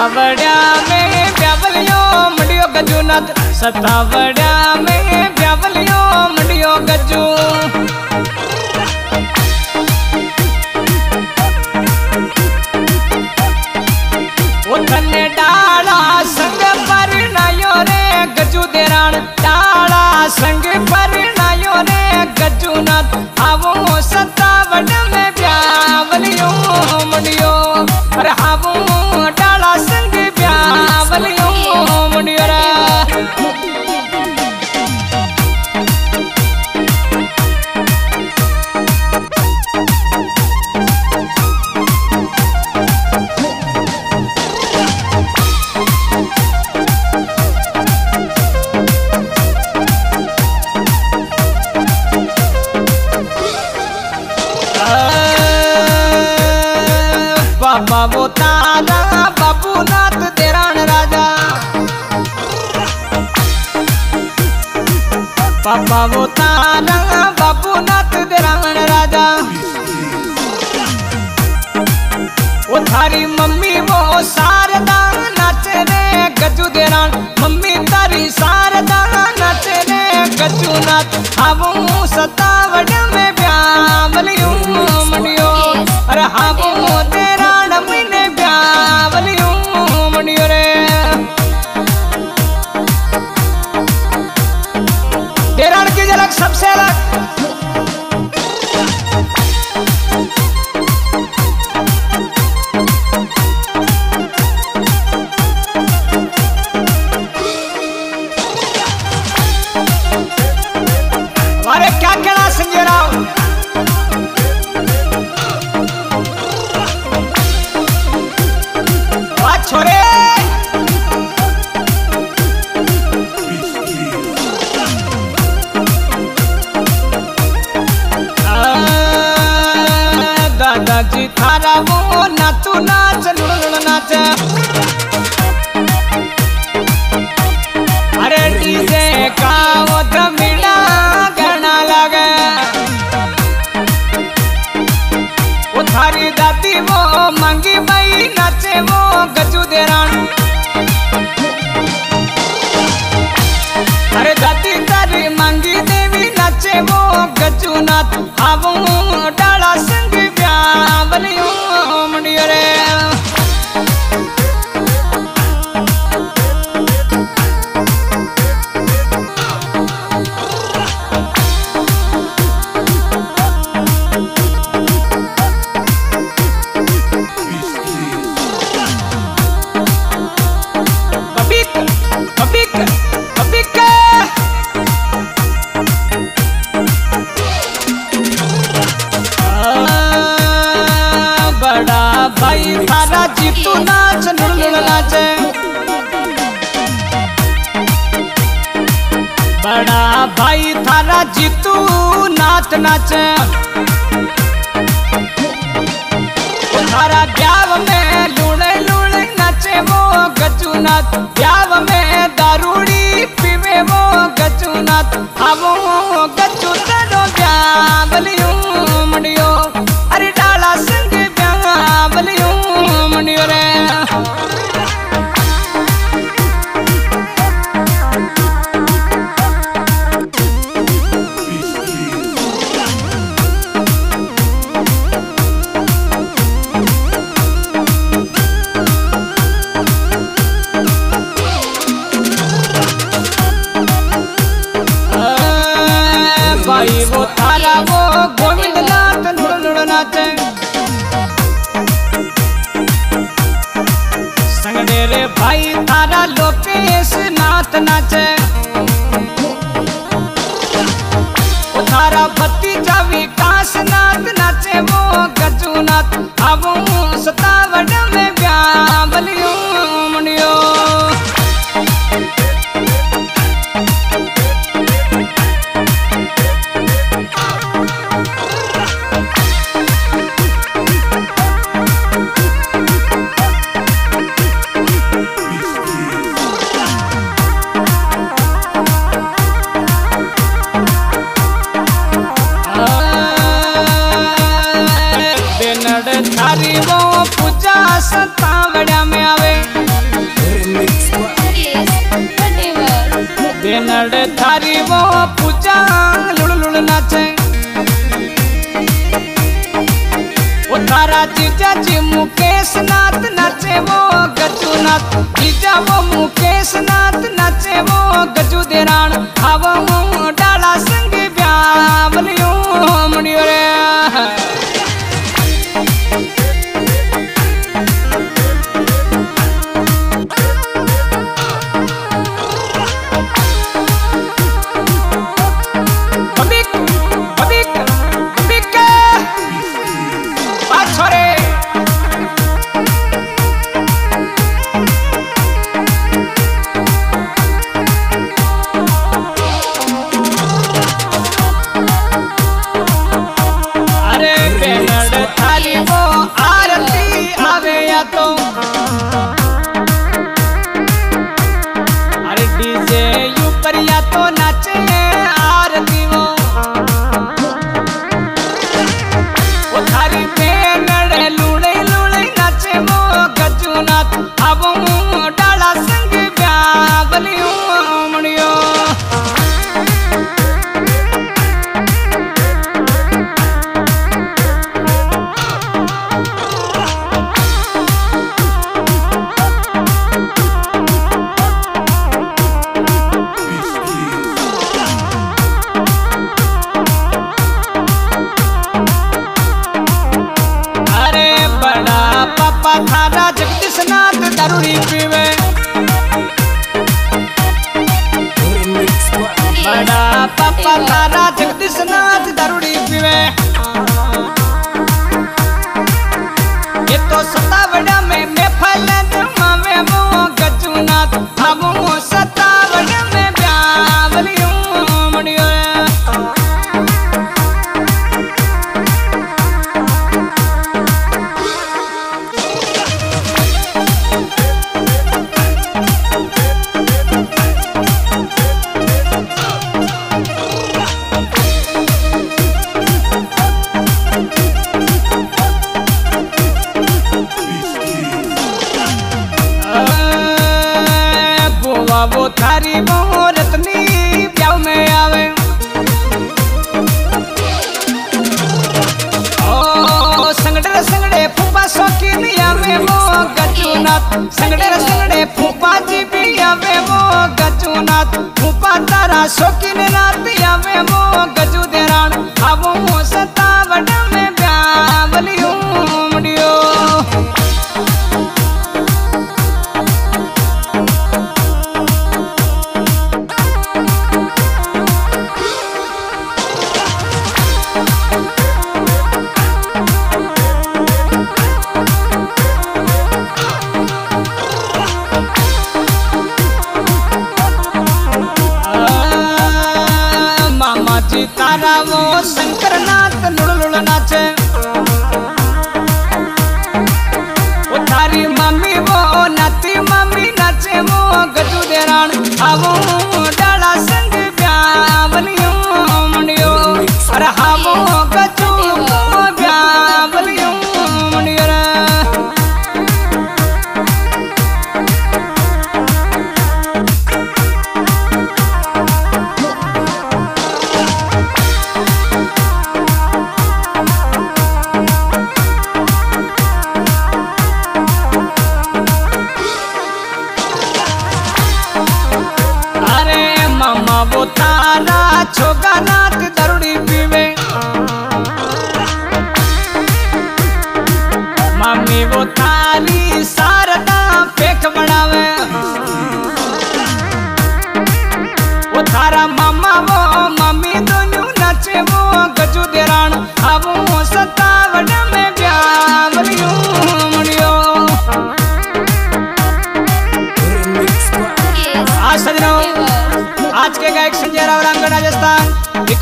सतावड़ा में ब्यावलियो, मंडियो गजूनाथ सतावड़ा में ब्यावलियो, मंडियो गजू। संग पर नयो रे गजू थारी मम्मी वो शारदा नाच रे गजू देरान मम्मी तारी शारदा नाच रे गजू नाथ हाबू सतावड़ में मडियो अरे तेरा मडियो रे। तेरान की झलक सबसे अलग। थारा वो नातू नाच नाच। थारा जीतू नाच नाच। हमारा ब्याव में लूड़े लूड़े नाचे वो गजूनाथ। ब्याव में दारूड़ी पीवे वो गजूनाथ। हम गजू लोकेश नाथ नाचे। पूजा लुड़ लुड़ नाचे। वो तारा जीजा जी मुकेश नाथ नाचे वो गजू नाथ। जीजा वो मुकेश नाथ नाचे वो गजू देरान हव डाला संग ब्यावलियो मणियो रे। बड़ा पापा तारा जगदीश नाथ दरुड़ी पीवे। वे वो गचुनाथ संगड़े संगड़े फूफा जी भी आवे वो गचुनाथ फूफा तारा शौकीन रात आवे वो तारा छोगा नाथ करुणी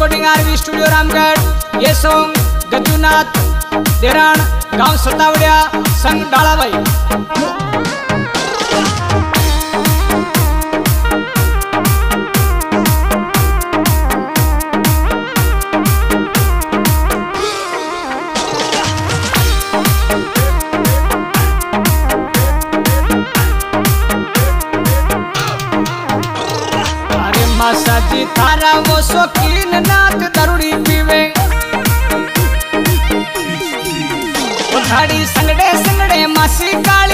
रिकॉर्डिंग आरवी स्टूडियो रामगढ़ ये सॉन्ग गजुनाथ देरान गाँव सतावड़िया संग डाला भाई मासी काली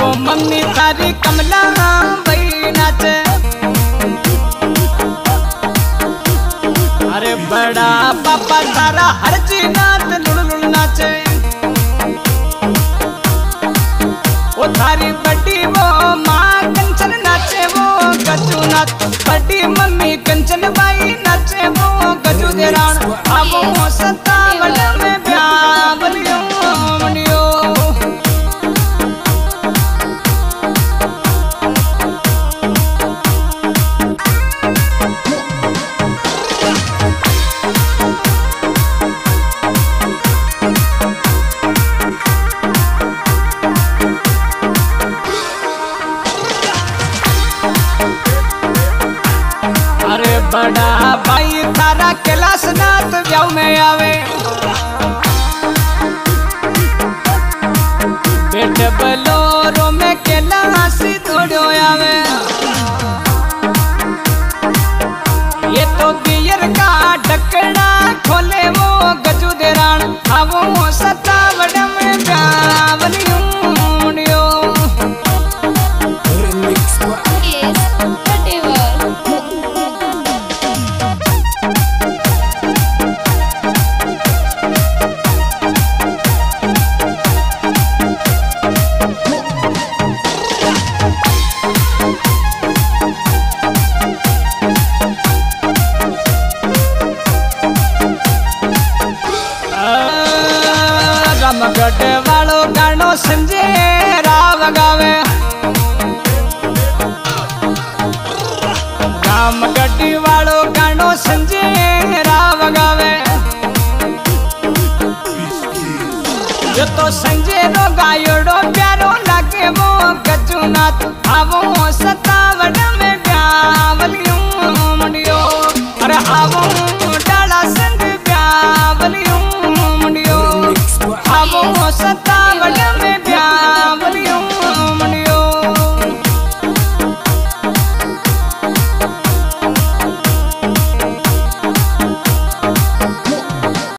वो मम्मी थारी कमला नाचे अरे बड़ा पापा थारा हर जी नाच। नुल नुल नाचे वो थारी बड़ी वो माँ कंचन नाचे, वो गजू नाच बड़ी मम्मी कंचन बाई नाचे, वो गजू दे राण अब वो सतावड़ तो का ढकना खोले वो गजू राव संजय राव गावे। राम गड्डी वालो गाणो संजय राव गावे। जो तो संजय रो गायोड़ो